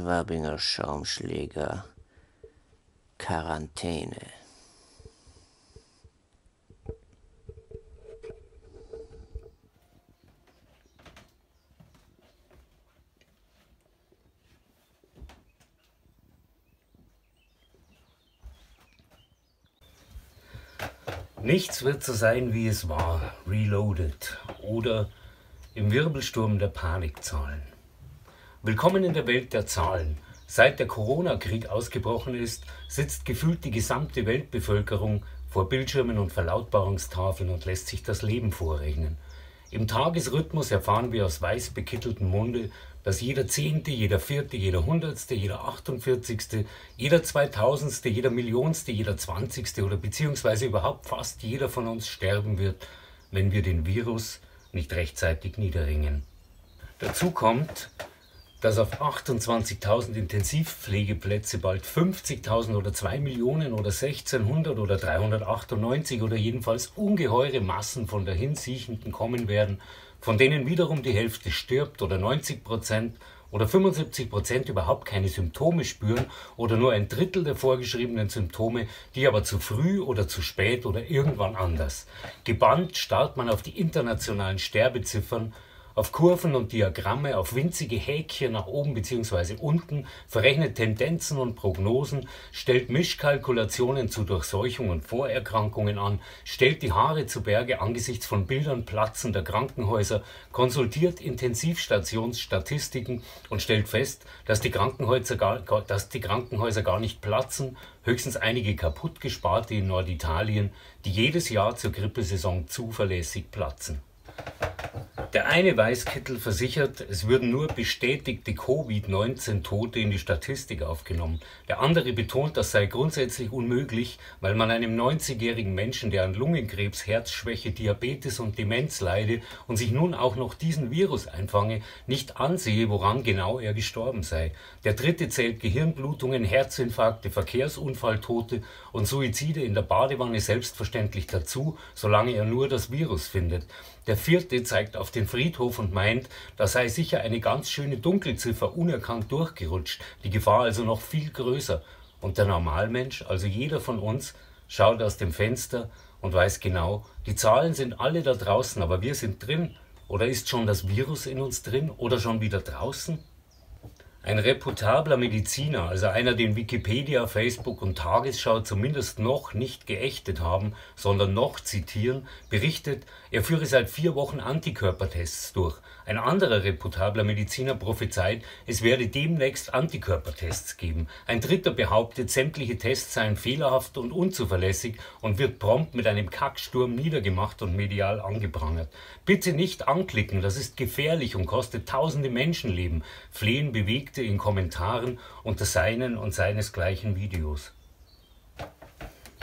Schwabinger Schaumschläger Quarantäne. Nichts wird so sein, wie es war, Reloaded oder im Wirbelsturm der Panikzahlen. Willkommen in der Welt der Zahlen. Seit der Corona-Krieg ausgebrochen ist, sitzt gefühlt die gesamte Weltbevölkerung vor Bildschirmen und Verlautbarungstafeln und lässt sich das Leben vorrechnen. Im Tagesrhythmus erfahren wir aus weiß bekitteltem Munde, dass jeder Zehnte, jeder Vierte, jeder Hundertste, jeder Achtundvierzigste, jeder Zweitausendste, jeder Millionste, jeder Zwanzigste oder beziehungsweise überhaupt fast jeder von uns sterben wird, wenn wir den Virus nicht rechtzeitig niederringen. Dazu kommt, dass auf 28.000 Intensivpflegeplätze bald 50.000 oder 2 Millionen oder 1600 oder 398 oder jedenfalls ungeheure Massen von dahinsiechenden kommen werden, von denen wiederum die Hälfte stirbt oder 90 Prozent oder 75 Prozent überhaupt keine Symptome spüren oder nur ein Drittel der vorgeschriebenen Symptome, die aber zu früh oder zu spät oder irgendwann anders. Gebannt starrt man auf die internationalen Sterbeziffern auf Kurven und Diagramme, auf winzige Häkchen nach oben bzw. unten, verrechnet Tendenzen und Prognosen, stellt Mischkalkulationen zu Durchseuchung und Vorerkrankungen an, stellt die Haare zu Berge angesichts von Bildern platzender Krankenhäuser, konsultiert Intensivstationsstatistiken und stellt fest, dass die Krankenhäuser gar, dass die Krankenhäuser gar nicht platzen, höchstens einige kaputtgesparte in Norditalien, die jedes Jahr zur Grippesaison zuverlässig platzen. Der eine Weißkittel versichert, es würden nur bestätigte Covid-19-Tote in die Statistik aufgenommen. Der andere betont, das sei grundsätzlich unmöglich, weil man einem 90-jährigen Menschen, der an Lungenkrebs, Herzschwäche, Diabetes und Demenz leide und sich nun auch noch diesen Virus einfange, nicht ansehe, woran genau er gestorben sei. Der dritte zählt Gehirnblutungen, Herzinfarkte, Verkehrsunfalltote und Suizide in der Badewanne selbstverständlich dazu, solange er nur das Virus findet. Der vierte zeigt auf den Friedhof und meint, da sei sicher eine ganz schöne Dunkelziffer unerkannt durchgerutscht, die Gefahr also noch viel größer. Und der Normalmensch, also jeder von uns, schaut aus dem Fenster und weiß genau, die Zahlen sind alle da draußen, aber wir sind drin. Oder ist schon das Virus in uns drin oder schon wieder draußen? Ein reputabler Mediziner, also einer, den Wikipedia, Facebook und Tagesschau zumindest noch nicht geächtet haben, sondern noch zitieren, berichtet, er führe seit vier Wochen Antikörpertests durch. Ein anderer reputabler Mediziner prophezeit, es werde demnächst Antikörpertests geben. Ein dritter behauptet, sämtliche Tests seien fehlerhaft und unzuverlässig und wird prompt mit einem Kacksturm niedergemacht und medial angeprangert. Bitte nicht anklicken, das ist gefährlich und kostet tausende Menschenleben, flehen Bewegte in Kommentaren unter seinen und seinesgleichen Videos.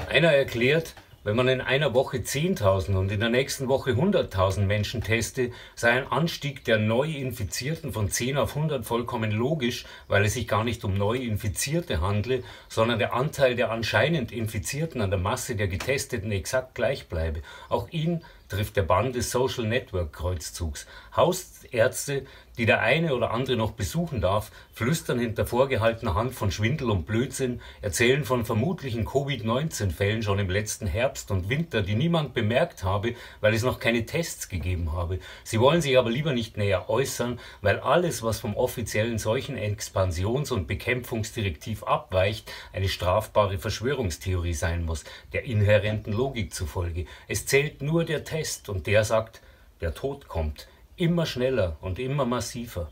Einer erklärt, wenn man in einer Woche 10.000 und in der nächsten Woche 100.000 Menschen teste, sei ein Anstieg der Neuinfizierten von 10 auf 100 vollkommen logisch, weil es sich gar nicht um Neuinfizierte handle, sondern der Anteil der anscheinend Infizierten an der Masse der Getesteten exakt gleich bleibe. Auch ihn trifft der Bann des Social Network Kreuzzugs. Hausärzte, die der eine oder andere noch besuchen darf, flüstern hinter vorgehaltener Hand von Schwindel und Blödsinn, erzählen von vermutlichen Covid-19-Fällen schon im letzten Herbst und Winter, die niemand bemerkt habe, weil es noch keine Tests gegeben habe. Sie wollen sich aber lieber nicht näher äußern, weil alles, was vom offiziellen solchen Expansions- und Bekämpfungsdirektiv abweicht, eine strafbare Verschwörungstheorie sein muss, der inhärenten Logik zufolge. Es zählt nur der Test und der sagt, der Tod kommt immer schneller und immer massiver.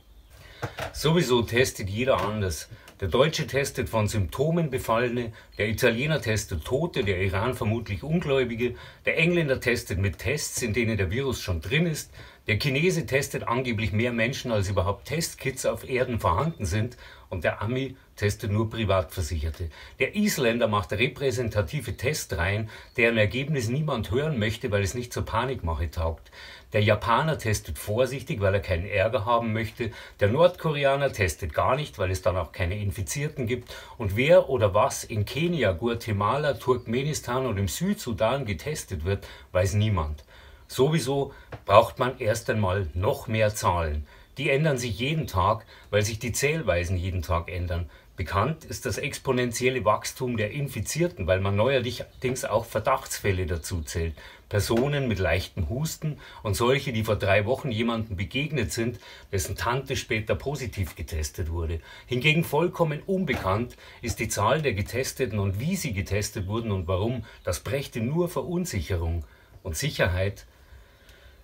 Sowieso testet jeder anders. Der Deutsche testet von Symptomen Befallene, der Italiener testet Tote, der Iran vermutlich Ungläubige, der Engländer testet mit Tests, in denen der Virus schon drin ist, der Chinese testet angeblich mehr Menschen, als überhaupt Testkits auf Erden vorhanden sind, und der Ami testet nur Privatversicherte. Der Isländer macht repräsentative Testreihen, deren Ergebnis niemand hören möchte, weil es nicht zur Panikmache taugt. Der Japaner testet vorsichtig, weil er keinen Ärger haben möchte. Der Nordkoreaner testet gar nicht, weil es dann auch keine Infizierten gibt. Und wer oder was in Kenia, Guatemala, Turkmenistan und im Südsudan getestet wird, weiß niemand. Sowieso braucht man erst einmal noch mehr Zahlen. Die ändern sich jeden Tag, weil sich die Zählweisen jeden Tag ändern. Bekannt ist das exponentielle Wachstum der Infizierten, weil man neuerdings auch Verdachtsfälle dazu zählt. Personen mit leichten Husten und solche, die vor drei Wochen jemandem begegnet sind, dessen Tante später positiv getestet wurde. Hingegen vollkommen unbekannt ist die Zahl der Getesteten und wie sie getestet wurden und warum. Das brächte nur Verunsicherung. Und Sicherheit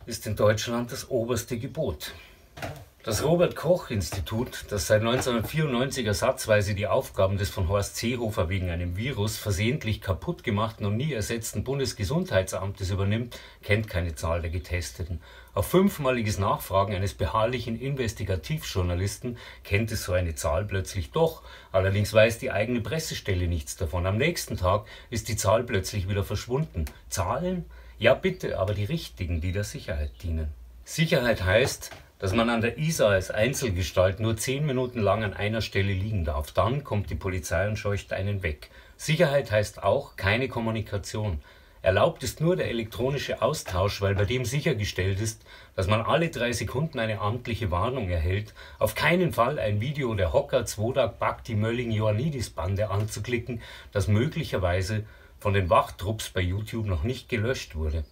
ist in Deutschland das oberste Gebot. Das Robert Koch Institut, das seit 1994 ersatzweise die Aufgaben des von Horst Seehofer wegen einem Virus versehentlich kaputt gemachten und nie ersetzten Bundesgesundheitsamtes übernimmt, kennt keine Zahl der Getesteten. Auf fünfmaliges Nachfragen eines beharrlichen Investigativjournalisten kennt es so eine Zahl plötzlich doch, allerdings weiß die eigene Pressestelle nichts davon. Am nächsten Tag ist die Zahl plötzlich wieder verschwunden. Zahlen? Ja bitte, aber die richtigen, die der Sicherheit dienen. Sicherheit heißt, dass man an der Isar als Einzelgestalt nur zehn Minuten lang an einer Stelle liegen darf. Dann kommt die Polizei und scheucht einen weg. Sicherheit heißt auch keine Kommunikation. Erlaubt ist nur der elektronische Austausch, weil bei dem sichergestellt ist, dass man alle drei Sekunden eine amtliche Warnung erhält, auf keinen Fall ein Video der Hocker, Zwodak, Bakti, Mölling, Ioannidis Bande anzuklicken, das möglicherweise von den Wachtrupps bei YouTube noch nicht gelöscht wurde.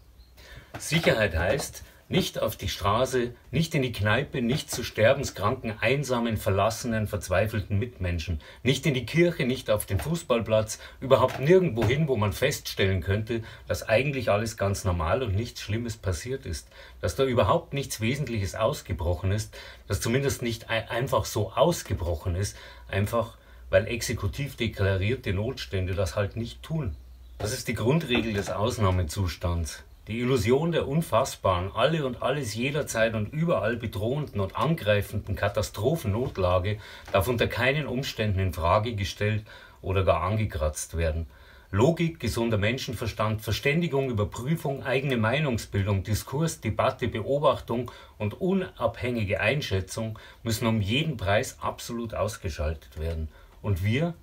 Sicherheit heißt, nicht auf die Straße, nicht in die Kneipe, nicht zu sterbenskranken, einsamen, verlassenen, verzweifelten Mitmenschen, nicht in die Kirche, nicht auf den Fußballplatz, überhaupt nirgendwo hin, wo man feststellen könnte, dass eigentlich alles ganz normal und nichts Schlimmes passiert ist, dass da überhaupt nichts Wesentliches ausgebrochen ist, dass zumindest nicht einfach so ausgebrochen ist, einfach weil exekutiv deklarierte Notstände das halt nicht tun. Das ist die Grundregel des Ausnahmezustands. Die Illusion der unfassbaren, alle und alles jederzeit und überall bedrohenden und angreifenden Katastrophennotlage darf unter keinen Umständen in Frage gestellt oder gar angekratzt werden. Logik, gesunder Menschenverstand, Verständigung, Überprüfung, eigene Meinungsbildung, Diskurs, Debatte, Beobachtung und unabhängige Einschätzung müssen um jeden Preis absolut ausgeschaltet werden. Und wir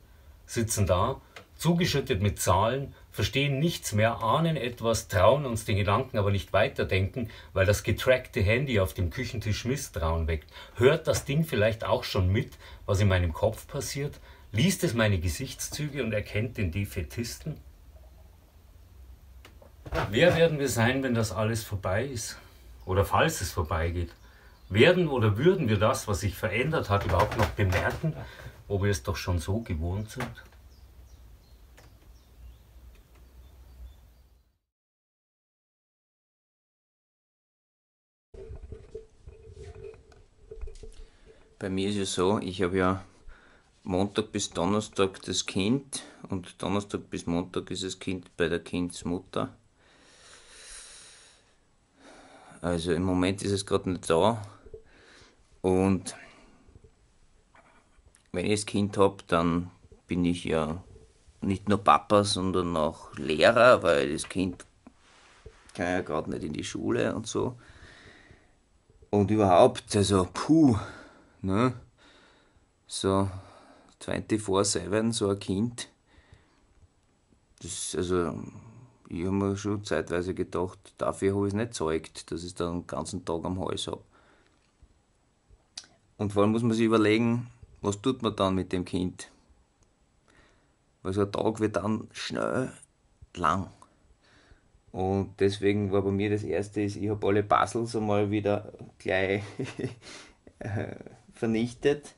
sitzen da zugeschüttet mit Zahlen, verstehen nichts mehr, ahnen etwas, trauen uns den Gedanken aber nicht weiterdenken, weil das getrackte Handy auf dem Küchentisch Misstrauen weckt. Hört das Ding vielleicht auch schon mit, was in meinem Kopf passiert? Liest es meine Gesichtszüge und erkennt den Defetisten? Wer werden wir sein, wenn das alles vorbei ist? Oder falls es vorbeigeht? Werden oder würden wir das, was sich verändert hat, überhaupt noch bemerken, wo wir es doch schon so gewohnt sind? Bei mir ist es so, ich habe ja Montag bis Donnerstag das Kind und Donnerstag bis Montag ist das Kind bei der Kindsmutter. Also im Moment ist es gerade nicht da. Und wenn ich das Kind habe, dann bin ich ja nicht nur Papa, sondern auch Lehrer, weil das Kind kann ja gerade nicht in die Schule und so. Und überhaupt, also puh, Ne? So 24-7, so ein Kind. Das, also, ich habe mir schon zeitweise gedacht, dafür habe ich es nicht gezeigt, dass ich da den ganzen Tag am Hals habe. Und vor allem muss man sich überlegen, was tut man dann mit dem Kind? Weil so ein Tag wird dann schnell lang. Und deswegen war bei mir das erste, ich habe alle Puzzles einmal wieder gleich vernichtet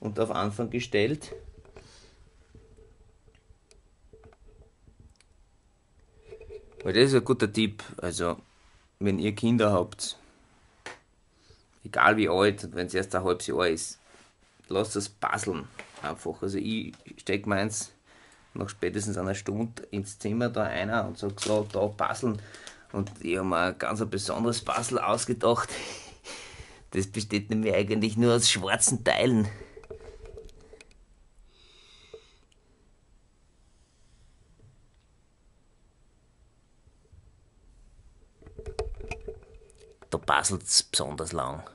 und auf Anfang gestellt. Weil das ist ein guter Tipp. Also, wenn ihr Kinder habt, egal wie alt, wenn es erst ein halbes Jahr ist, lasst es puzzeln. Einfach. Also, ich stecke meins nach spätestens einer Stunde ins Zimmer da einer und sage so, da puzzeln. Und ich habe mir ein ganz besonderes Puzzle ausgedacht. Das besteht nämlich eigentlich nur aus schwarzen Teilen. Da passelt es besonders lang.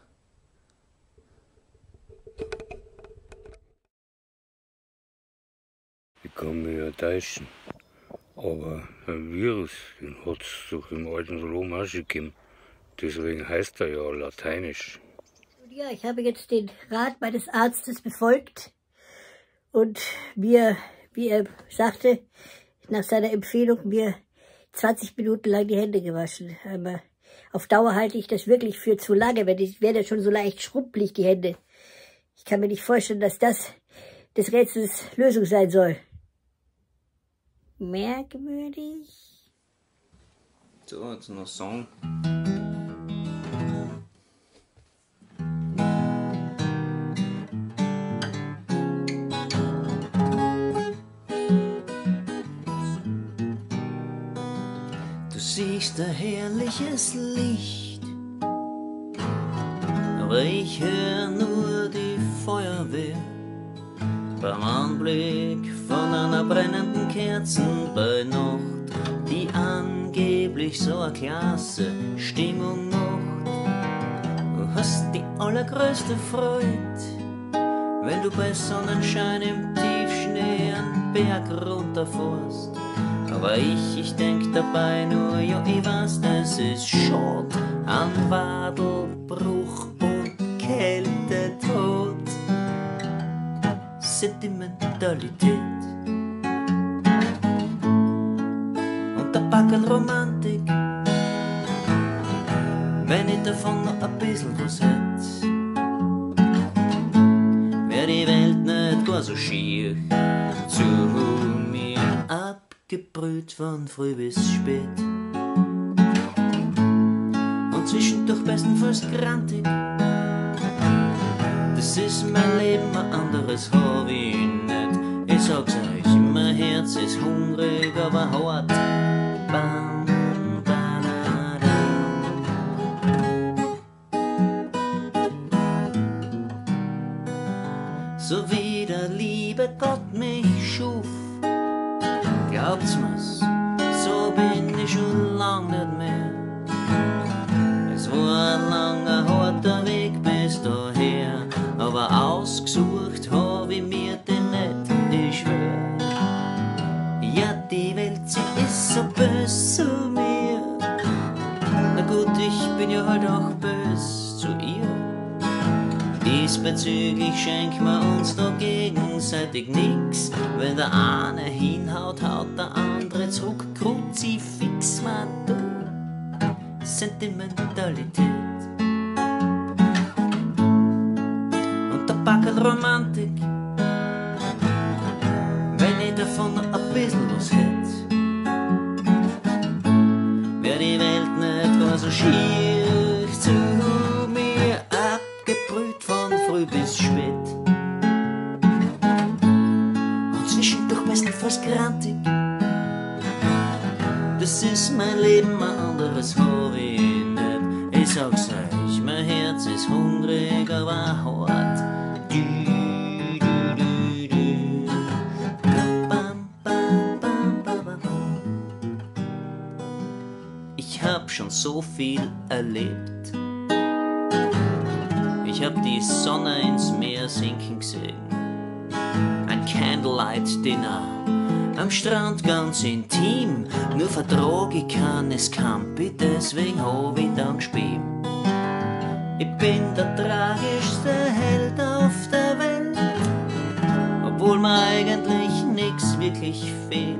Ich kann mich ja täuschen. Aber ein Virus, den hat es doch im alten Rom auch schon gegeben. Deswegen heißt er ja lateinisch Ja, ich habe jetzt den Rat meines Arztes befolgt und mir, wie er sagte, nach seiner Empfehlung mir 20 Minuten lang die Hände gewaschen. Aber auf Dauer halte ich das wirklich für zu lange, wenn ich werde schon so leicht schrumpelig, die Hände. Ich kann mir nicht vorstellen, dass das des Rätsels Lösung sein soll. Merkwürdig. So, jetzt noch Song. Ein herrliches Licht, aber ich höre nur die Feuerwehr. Beim Anblick von einer brennenden Kerzen bei Nacht, die angeblich so eine klasse Stimmung macht. Du hast die allergrößte Freude, wenn du bei Sonnenschein im Tiefschnee einen Berg runterfährst. Aber ich, ich denk dabei nur, ja, ich weiß, das ist schade an Wadelbruch und Kältetod. Sentimentalität und der Backel Romantik, wenn ich davon noch ein bisschen was hätt, wär die Welt nicht gar so schier. Zu abgebrüht von früh bis spät und zwischendurch bestenfalls grantig. Das ist mein Leben, ein anderes hab ich nicht. Ich sag's euch, mein Herz ist hungrig, aber hart. Bam, halt auch böse zu ihr. Diesbezüglich schenkt man uns da gegenseitig nix. Wenn der eine hinhaut, haut der andere zurück. Kruzifix, man, du. Sentimentalität. Und der Backel Romantik, wenn ich davon ein bisschen was hätt, wär die Welt nicht so schier früh bis spät. Und zwischendurch bestenfalls grantig. Das ist mein Leben, ein anderes hab ich sag's euch, mein Herz ist hungrig, aber hart. Ich hab schon so viel erlebt. Ich hab die Sonne ins Meer sinken gesehen. Ein Candlelight Dinner am Strand ganz intim. Nur vertrag ich keines Campi, deswegen hab ich dann gespielt. Ich bin der tragischste Held auf der Welt, obwohl mir eigentlich nix wirklich fehlt.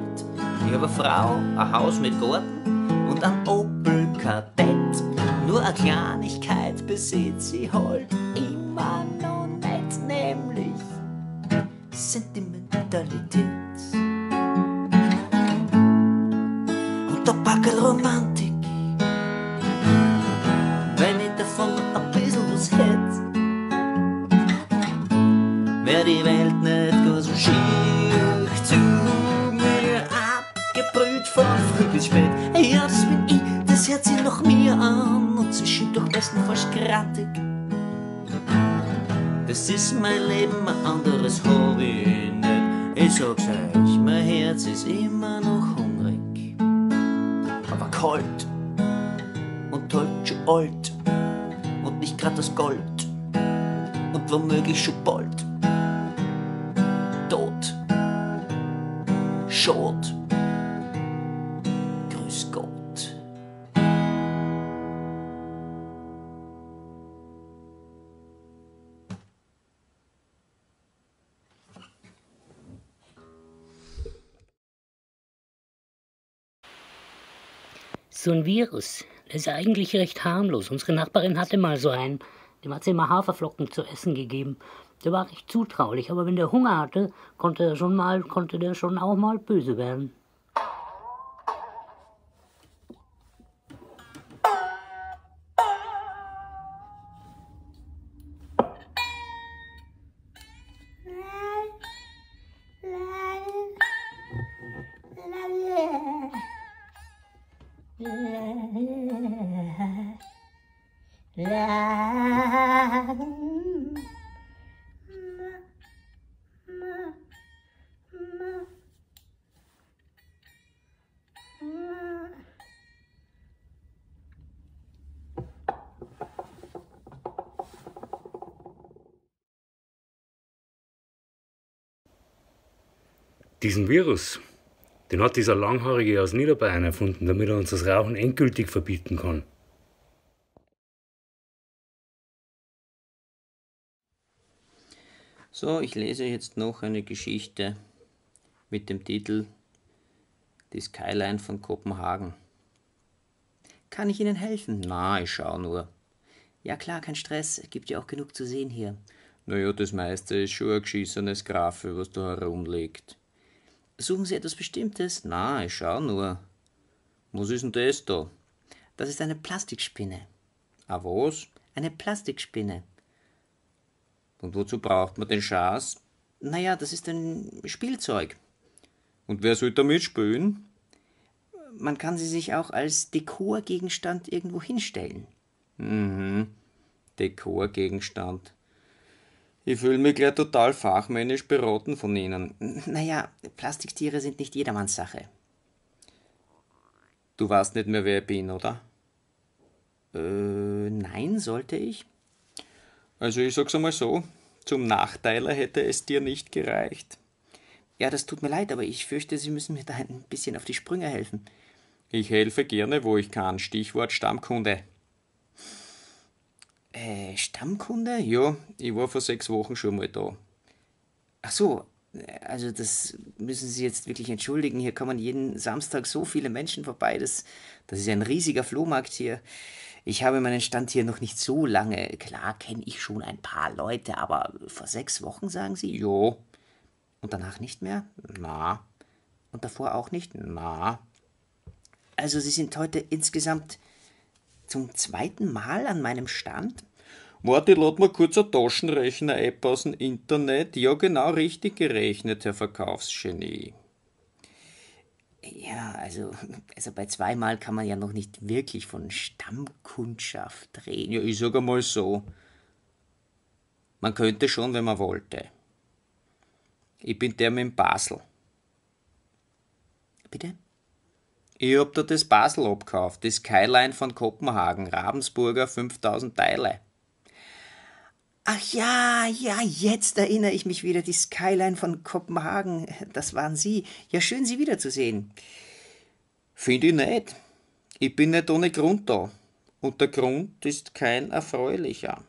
Ich hab eine Frau, ein Haus mit Garten und ein Opel Kadett. Nur eine Kleinigkeit besitzt sie halt immer noch nicht, nämlich Sentimentalität. Und der Backel Romantik, So ein Virus, der ist eigentlich recht harmlos. Unsere Nachbarin hatte mal so einen. Dem hat sie immer Haferflocken zu essen gegeben. Der war recht zutraulich, aber wenn der Hunger hatte, konnte er schon mal, konnte der schon auch mal böse werden. Diesen Virus, den hat dieser Langhaarige aus Niederbayern erfunden, damit er uns das Rauchen endgültig verbieten kann. So, ich lese jetzt noch eine Geschichte mit dem Titel Die Skyline von Kopenhagen. Kann ich Ihnen helfen? Na, ich schau nur. Ja klar, kein Stress, gibt ja auch genug zu sehen hier. Naja, das meiste ist schon ein geschissenes Grafe, was da herumliegt. Suchen Sie etwas Bestimmtes? Na, ich schau nur. Was ist denn das da? Das ist eine Plastikspinne. Ah, was? Eine Plastikspinne. Und wozu braucht man den Schaß? Naja, das ist ein Spielzeug. Und wer soll damit spielen? Man kann sie sich auch als Dekorgegenstand irgendwo hinstellen. Mhm. Dekorgegenstand. Ich fühle mich gleich total fachmännisch beraten von Ihnen. Naja, Plastiktiere sind nicht jedermanns Sache. Du weißt nicht mehr, wer ich bin, oder? Äh, nein, sollte ich? Also ich sag's einmal so, zum Nachteiler hätte es dir nicht gereicht. Ja, das tut mir leid, aber ich fürchte, Sie müssen mir da ein bisschen auf die Sprünge helfen. Ich helfe gerne, wo ich kann. Stichwort Stammkunde. Äh, Stammkunde? Ja, ich war vor sechs Wochen schon mal da. Ach so, also das müssen Sie jetzt wirklich entschuldigen. Hier kommen jeden Samstag so viele Menschen vorbei. Das, das ist ein riesiger Flohmarkt hier. Ich habe meinen Stand hier noch nicht so lange. Klar kenne ich schon ein paar Leute, aber vor sechs Wochen sagen Sie? Jo. Und danach nicht mehr? Na. Und davor auch nicht? Na. Also Sie sind heute insgesamt zum zweiten Mal an meinem Stand? Warte, lad mal kurz eine Taschenrechner-App aus dem Internet. Ja, genau richtig gerechnet, Herr Verkaufsgenie. Ja, also, also bei zweimal kann man ja noch nicht wirklich von Stammkundschaft reden. Ja, ich sag einmal so. Man könnte schon, wenn man wollte. Ich bin der mit Basel. Bitte? Ich hab da das Basel abgekauft, das Skyline von Kopenhagen, Ravensburger 5000 Teile. Ach ja, ja, jetzt erinnere ich mich wieder, die Skyline von Kopenhagen, das waren Sie. Ja, schön, Sie wiederzusehen. Finde ich nicht. Ich bin nicht ohne Grund da. Und der Grund ist kein erfreulicher.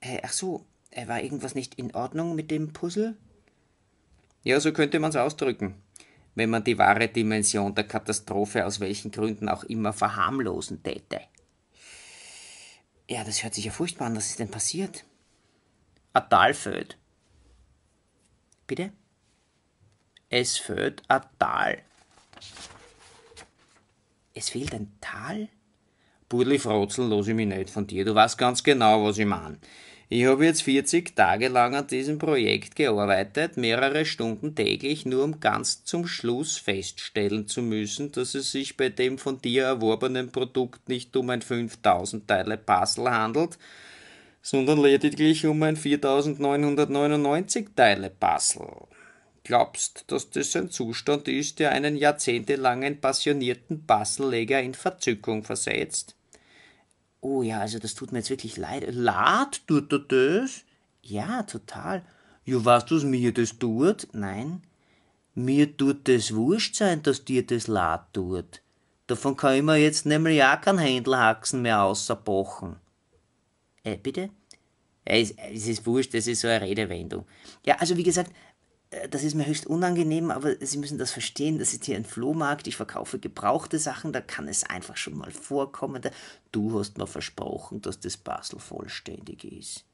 Äh, ach so, war irgendwas nicht in Ordnung mit dem Puzzle? Ja, so könnte man es ausdrücken, wenn man die wahre Dimension der Katastrophe aus welchen Gründen auch immer verharmlosen täte. Ja, das hört sich ja furchtbar an. Was ist denn passiert? A Tal fällt. Bitte? Es fällt a Tal. Es fehlt ein Tal? Budli Frotzel, los ich mich nicht von dir. Du weißt ganz genau, was ich meine. Ich habe jetzt 40 Tage lang an diesem Projekt gearbeitet, mehrere Stunden täglich, nur um ganz zum Schluss feststellen zu müssen, dass es sich bei dem von dir erworbenen Produkt nicht um ein 5000 Teile Puzzle handelt, sondern lediglich um ein 4999 Teile Puzzle. Glaubst, dass das ein Zustand ist, der einen jahrzehntelangen passionierten Puzzleleger in Verzückung versetzt? Oh ja, also das tut mir jetzt wirklich leid. Lad, tut er das? Ja, total. Ja, weißt du, was mir das tut? Nein. Mir tut das wurscht sein, dass dir das leid tut. Davon kann ich mir jetzt nämlich auch keinen Händelhaxen mehr außerbochen. Äh, bitte? Ja, es, es ist wurscht, das ist so eine Redewendung. Ja, also wie gesagt, das ist mir höchst unangenehm, aber Sie müssen das verstehen, das ist hier ein Flohmarkt, ich verkaufe gebrauchte Sachen, da kann es einfach schon mal vorkommen. Du hast mir versprochen, dass das Basel vollständig ist.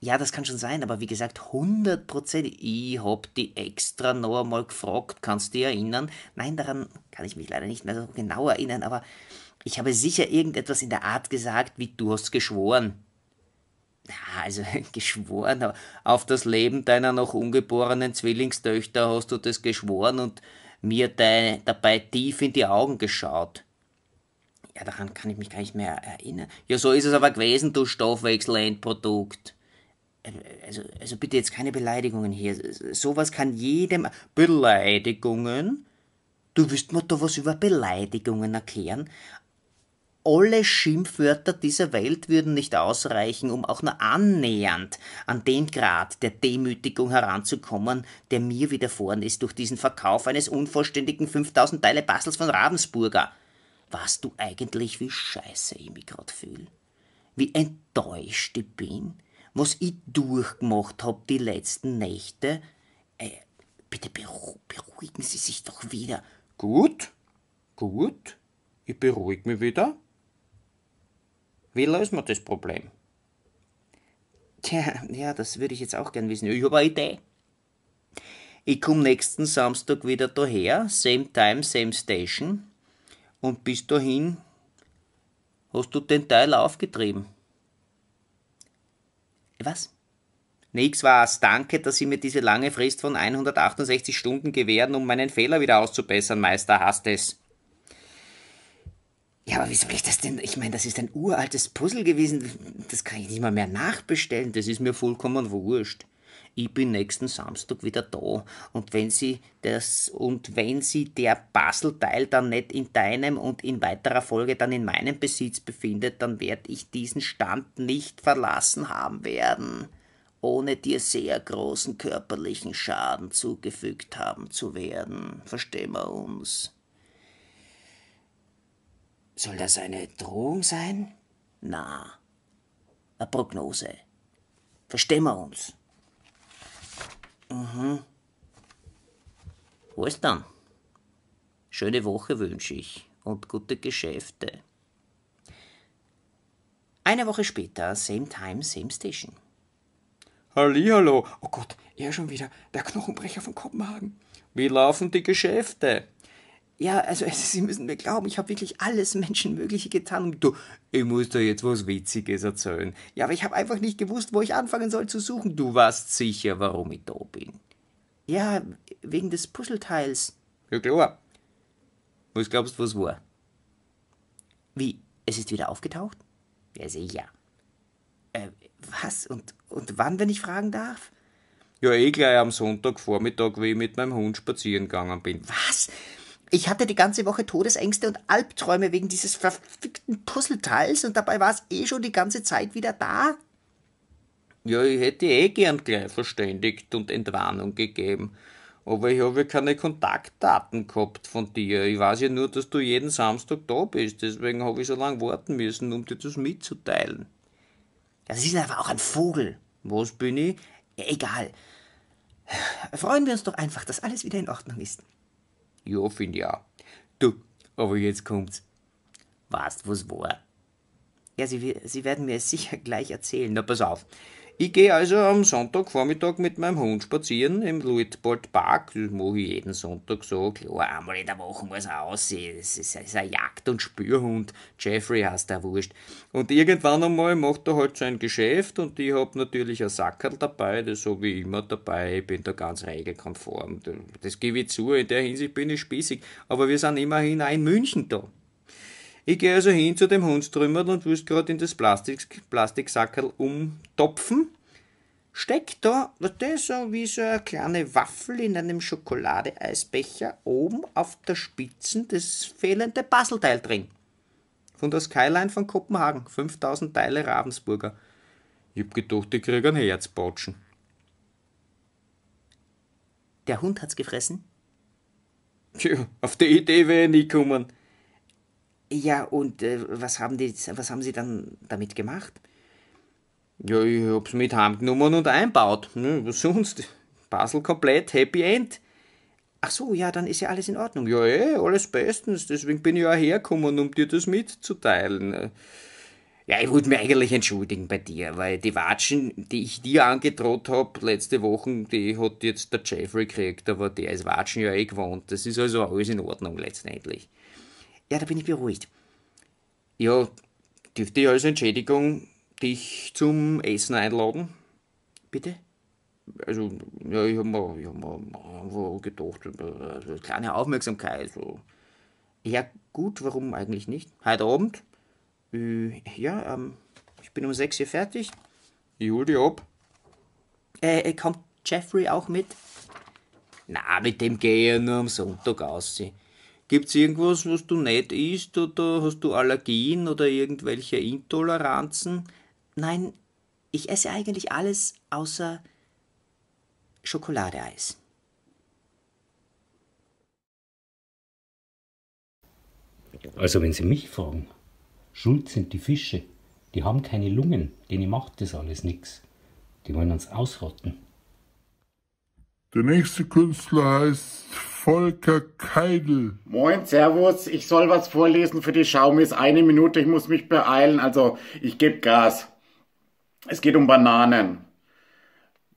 Ja, das kann schon sein, aber wie gesagt, 100 Prozent. Ich hab die extra noch einmal gefragt, kannst du dich erinnern? Nein, daran kann ich mich leider nicht mehr so genau erinnern, aber ich habe sicher irgendetwas in der Art gesagt, wie du hast geschworen. Also geschworen, auf das Leben deiner noch ungeborenen Zwillingstöchter hast du das geschworen und mir dabei tief in die Augen geschaut. Ja, daran kann ich mich gar nicht mehr erinnern. Ja, so ist es aber gewesen, du Stoffwechselendprodukt. Also, also bitte jetzt keine Beleidigungen hier. Sowas kann jedem. Beleidigungen? Du wirst mir da was über Beleidigungen erklären? Alle Schimpfwörter dieser Welt würden nicht ausreichen, um auch nur annähernd an den Grad der Demütigung heranzukommen, der mir widerfahren ist durch diesen Verkauf eines unvollständigen 5000 Teile Bastels von Ravensburger. Weißt du eigentlich, wie scheiße ich mich grad fühl? Wie enttäuscht ich bin? Was ich durchgemacht hab die letzten Nächte? Äh, bitte beruhigen Sie sich doch wieder. Gut, gut, ich beruhig mich wieder. Wie lösen wir das Problem? Tja, ja, das würde ich jetzt auch gern wissen. Ich habe eine Idee. Ich komme nächsten Samstag wieder daher, same time, same station. Und bis dahin hast du den Teil aufgetrieben. Was? Nix war's. Danke, dass Sie mir diese lange Frist von 168 Stunden gewähren, um meinen Fehler wieder auszubessern, Meister Hast es. Ja, aber wie soll ich das denn? Ich meine, das ist ein uraltes Puzzle gewesen. Das kann ich nicht mal mehr nachbestellen. Das ist mir vollkommen wurscht. Ich bin nächsten Samstag wieder da. Und wenn sie das, und wenn sie der Puzzleteil dann nicht in deinem und in weiterer Folge dann in meinem Besitz befindet, dann werde ich diesen Stand nicht verlassen haben werden, ohne dir sehr großen körperlichen Schaden zugefügt haben zu werden. Verstehen wir uns? Soll das eine Drohung sein? Na, eine Prognose. Verstehen wir uns? Mhm. Wo ist dann? Schöne Woche wünsche ich und gute Geschäfte. Eine Woche später, same time, same station. Hallihallo. Oh Gott, er schon wieder, der Knochenbrecher von Kopenhagen. Wie laufen die Geschäfte? Ja, also Sie müssen mir glauben, ich habe wirklich alles Menschenmögliche getan. Und du, ich muss dir jetzt was Witziges erzählen. Ja, aber ich habe einfach nicht gewusst, wo ich anfangen soll zu suchen. Du warst sicher, warum ich da bin. Ja, wegen des Puzzleteils. Ja, klar. Was glaubst du, was war? Wie, es ist wieder aufgetaucht? Ja, sicher. Äh, was? Und, und wann, wenn ich fragen darf? Ja, eh gleich am Sonntagvormittag, wie ich mit meinem Hund spazieren gegangen bin. Was? Ich hatte die ganze Woche Todesängste und Albträume wegen dieses verfickten Puzzleteils und dabei war es eh schon die ganze Zeit wieder da. Ja, ich hätte eh gern gleich verständigt und Entwarnung gegeben. Aber ich habe keine Kontaktdaten gehabt von dir. Ich weiß ja nur, dass du jeden Samstag da bist. Deswegen habe ich so lange warten müssen, um dir das mitzuteilen. Das ist einfach auch ein Vogel. Was bin ich? Ja, egal. Freuen wir uns doch einfach, dass alles wieder in Ordnung ist. Ja, finde ich auch. Du, aber jetzt kommt's. Weißt, was war? Ja, Sie, Sie werden mir es sicher gleich erzählen. Na, pass auf. Ich gehe also am Sonntagvormittag mit meinem Hund spazieren im Luitpold Park. Das mache ich jeden Sonntag so. Klar, einmal in der Woche muss er aussehen. Es ist, ist ein Jagd- und Spürhund. Jeffrey heißt der wurscht. Und irgendwann einmal macht er halt sein Geschäft und ich habe natürlich ein Sackerl dabei, das so wie immer dabei. Ich bin da ganz regelkonform. Das gebe ich zu, in der Hinsicht bin ich spießig. Aber wir sind immerhin auch in München da. Ich gehe also hin zu dem Hundstrümmerl und will's gerade in das Plastik, Plastiksackerl umtopfen. Steck da, das so wie so eine kleine Waffel in einem Schokoladeeisbecher oben auf der Spitze das fehlende Puzzleteil drin. Von der Skyline von Kopenhagen, 5000 Teile Ravensburger. Ich hab gedacht, ich krieg einen Herzbotschen. Der Hund hat's gefressen? Tja, auf die Idee wäre ich nie gekommen. Ja, und äh, was, haben die, was haben Sie dann damit gemacht? Ja, ich hab's mit heimgenommen und einbaut. Ne, was sonst? Puzzle komplett, Happy End. Ach so, ja, dann ist ja alles in Ordnung. Ja, eh, alles bestens. Deswegen bin ich auch hergekommen, um dir das mitzuteilen. Ja, ich wollte mich eigentlich entschuldigen bei dir, weil die Watschen, die ich dir angedroht habe letzte Woche, die hat jetzt der Jeffrey gekriegt, aber der ist Watschen ja eh gewohnt. Das ist also alles in Ordnung letztendlich. Ja, da bin ich beruhigt. Ja, dürfte ich als Entschädigung dich zum Essen einladen? Bitte? Also, ja, ich habe mir, ich hab mir gedacht, also kleine Aufmerksamkeit. So. Ja, gut, warum eigentlich nicht? Heute Abend? Äh, ja, ähm, ich bin um sechs Uhr fertig. Ich hol dich ab. Äh, äh, kommt Jeffrey auch mit? Na, mit dem gehe ich nur am Sonntag aus. Gibt's irgendwas, was du nicht isst oder hast du Allergien oder irgendwelche Intoleranzen? Nein, ich esse eigentlich alles außer Schokoladeeis. Also wenn Sie mich fragen, schuld sind die Fische. Die haben keine Lungen, denen macht das alles nichts. Die wollen uns ausrotten. Der nächste Künstler heißt Volker Keidel. Moin, Servus. Ich soll was vorlesen für die Schaumis. Eine Minute, ich muss mich beeilen. Also, ich gebe Gas. Es geht um Bananen.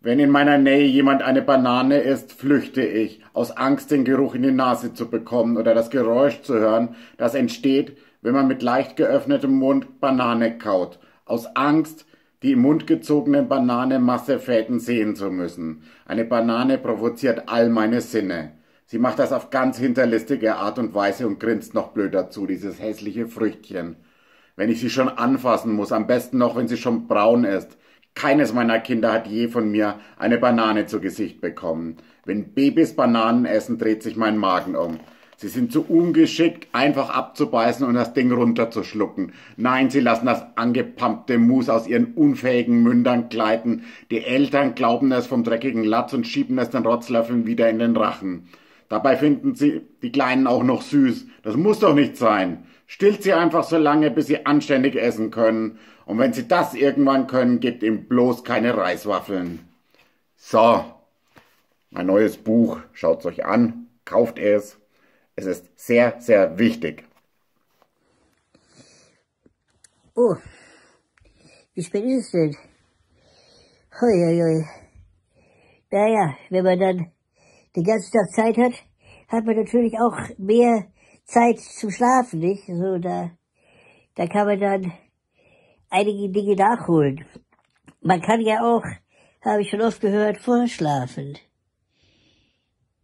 Wenn in meiner Nähe jemand eine Banane isst, flüchte ich, aus Angst, den Geruch in die Nase zu bekommen oder das Geräusch zu hören, das entsteht, wenn man mit leicht geöffnetem Mund Banane kaut. Aus Angst, die im Mund gezogenen Bananemassefäden sehen zu müssen. Eine Banane provoziert all meine Sinne. Sie macht das auf ganz hinterlistige Art und Weise und grinst noch blöd zu, dieses hässliche Früchtchen. Wenn ich sie schon anfassen muss, am besten noch, wenn sie schon braun ist, keines meiner Kinder hat je von mir eine Banane zu Gesicht bekommen. Wenn Babys Bananen essen, dreht sich mein Magen um. Sie sind zu ungeschickt, einfach abzubeißen und das Ding runterzuschlucken. Nein, sie lassen das angepumpte Mus aus ihren unfähigen Mündern gleiten. Die Eltern glauben es vom dreckigen Latz und schieben es den Rotzlöffeln wieder in den Rachen. Dabei finden sie die Kleinen auch noch süß. Das muss doch nicht sein. Stillt sie einfach so lange, bis sie anständig essen können. Und wenn sie das irgendwann können, gebt ihm bloß keine Reiswaffeln. So, mein neues Buch, schaut's euch an, kauft es. Es ist sehr, sehr wichtig. Oh, wie spät ist es denn? Hoi, hoi, hoi. Naja, wenn man dann den ganzen Tag Zeit hat, hat man natürlich auch mehr Zeit zum Schlafen, nicht? So, da, da kann man dann einige Dinge nachholen. Man kann ja auch, habe ich schon oft gehört, vorschlafen.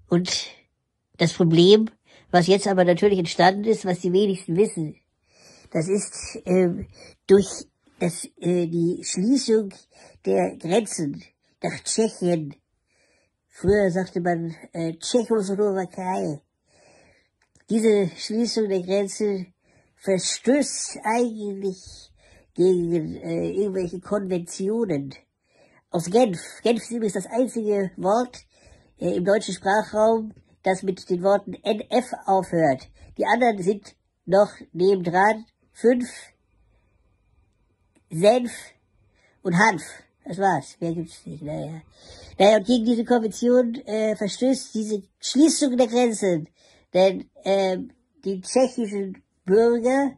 Und das Problem, was jetzt aber natürlich entstanden ist, was die wenigsten wissen, das ist äh, durch das, äh, die Schließung der Grenzen nach Tschechien. Früher sagte man äh, Tschechoslowakei. Diese Schließung der Grenze verstößt eigentlich gegen äh, irgendwelche Konventionen aus Genf. Genf ist übrigens das einzige Wort äh, im deutschen Sprachraum, das mit den Worten NF aufhört. Die anderen sind noch nebendran fünf, Senf und Hanf. Das war's. Mehr gibt's nicht. Naja. Naja, und gegen diese Konvention äh, verstößt diese Schließung der Grenzen. Denn äh, die tschechischen Bürger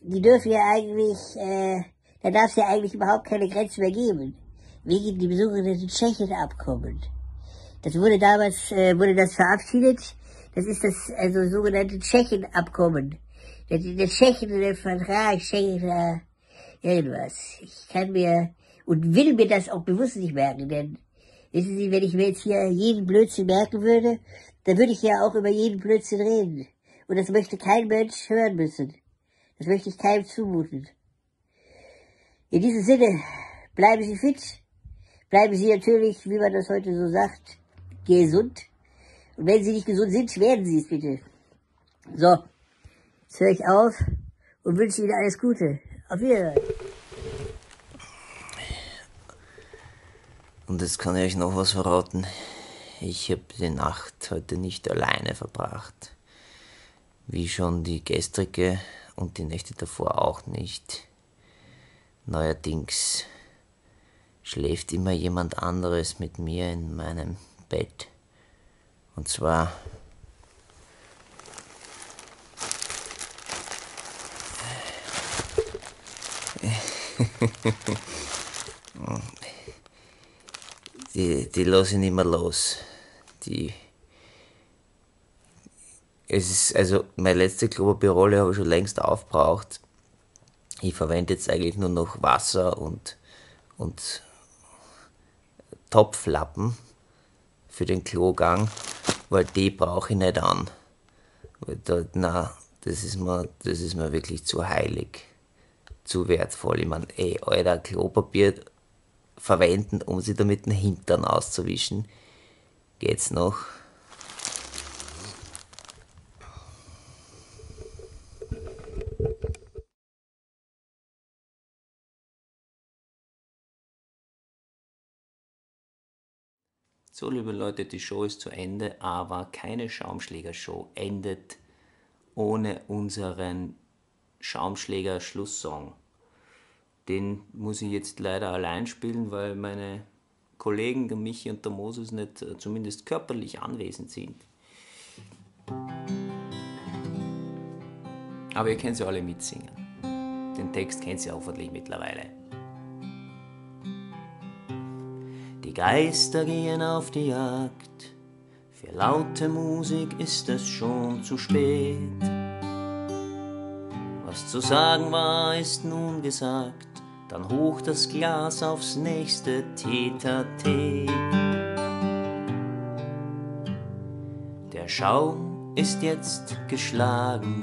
die dürfen ja eigentlich, äh, da darf es ja eigentlich überhaupt keine Grenzen mehr geben. Wegen dem sogenannten Tschechien-Abkommen. Das wurde damals, äh, wurde das verabschiedet. Das ist das, also sogenannte Tschechien-Abkommen. Der, der Tschechien, der Vertrag, Tschechien, äh, irgendwas. Ich kann mir, und will mir das auch bewusst nicht merken, denn, wissen Sie, wenn ich mir jetzt hier jeden Blödsinn merken würde, dann würde ich ja auch über jeden Blödsinn reden. Und das möchte kein Mensch hören müssen. Das möchte ich keinem zumuten. In diesem Sinne, bleiben Sie fit, bleiben Sie natürlich, wie man das heute so sagt, gesund. Und wenn Sie nicht gesund sind, werden Sie es bitte. So, jetzt höre ich auf und wünsche Ihnen alles Gute. Auf Wiedersehen. Und jetzt kann ich euch noch was verraten. Ich habe die Nacht heute nicht alleine verbracht. Wie schon die gestrige und die Nächte davor auch nicht. Neuerdings schläft immer jemand anderes mit mir in meinem Bett. Und zwar die, die lasse ich nicht mehr los. Die. Es ist, also, meine letzte Klopapierrolle habe ich schon längst aufgebraucht. Ich verwende jetzt eigentlich nur noch Wasser und, und Topflappen für den Klogang, weil die brauche ich nicht an. Weil da, na, das ist mir, das ist mir wirklich zu heilig, zu wertvoll. Ich meine, ey, alter Klopapier verwenden, um sie damit den Hintern auszuwischen. Geht's noch? So, liebe Leute, die Show ist zu Ende, aber keine Schaumschläger-Show endet ohne unseren Schaumschläger-Schlusssong. Den muss ich jetzt leider allein spielen, weil meine Kollegen, der Michi und der Moses, nicht äh, zumindest körperlich anwesend sind. Aber ihr könnt sie alle mitsingen. Den Text kennt ihr hoffentlich mittlerweile. Die Geister gehen auf die Jagd, für laute Musik ist es schon zu spät. Was zu sagen war, ist nun gesagt, dann hoch das Glas aufs nächste Tete. Der Schaum ist jetzt geschlagen,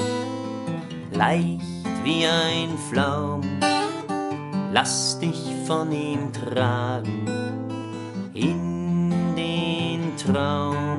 leicht wie ein Flaum, lass dich von ihm tragen in den Traum,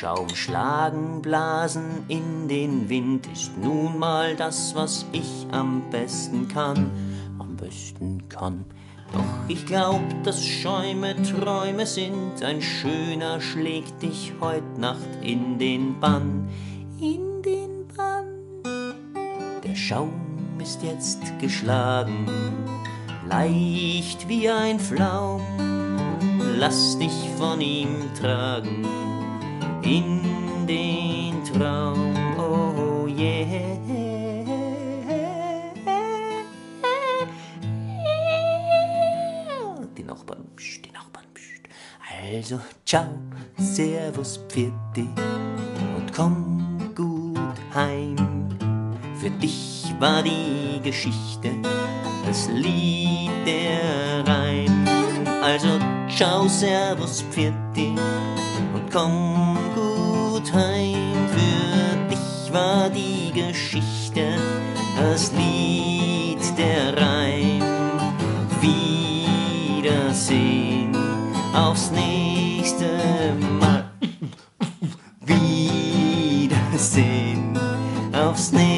Schaum schlagen, blasen in den Wind. Ist nun mal das, was ich am besten kann, am besten kann. Doch ich glaub, dass Schäume Träume sind, ein schöner schlägt dich heut Nacht in den Bann, in den Bann. Der Schaum ist jetzt geschlagen, leicht wie ein Flaum, lass dich von ihm tragen in den Traum, oh yeah. Die Nachbarn, pst, die Nachbarn, pst. Also, ciao, servus, pfitti und komm gut heim. Für dich war die Geschichte das Lied der Reim. Also, ciao, servus, pfitti und komm heim. Für dich war die Geschichte das Lied der Reim. Wiedersehen aufs nächste Mal. Wiedersehen aufs nächste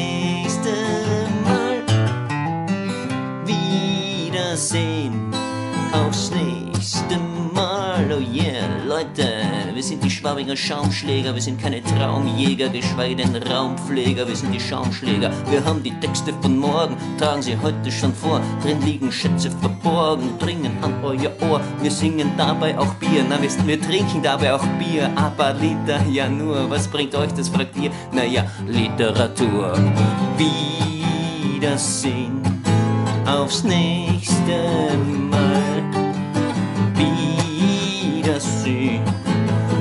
Schwabinger Schaumschläger, wir sind keine Traumjäger, geschweige denn Raumpfleger, wir sind die Schaumschläger. Wir haben die Texte von morgen, tragen sie heute schon vor. Drin liegen Schätze verborgen, dringen an euer Ohr. Wir singen dabei auch Bier, na wisst, wir trinken dabei auch Bier. Aber Lieder ja nur, was bringt euch das, fragt ihr? Naja, Literatur. Wiedersehen aufs nächste Mal. Wiedersehen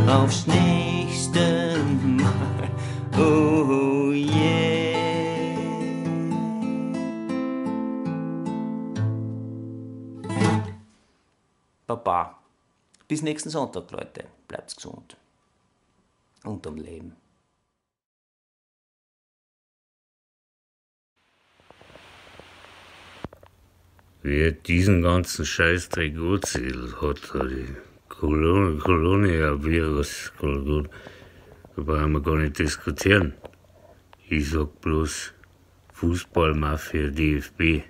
aufs nächste Mal. Oh yeah. Baba. Bis nächsten Sonntag, Leute. Bleibt's gesund. Und am Leben. Wer diesen ganzen Scheißdreck erzählt hat, hat die Colon- Colonia-Virus, gut, da brauchen wir gar nicht diskutieren. Ich sag bloß Fußballmafia DFB.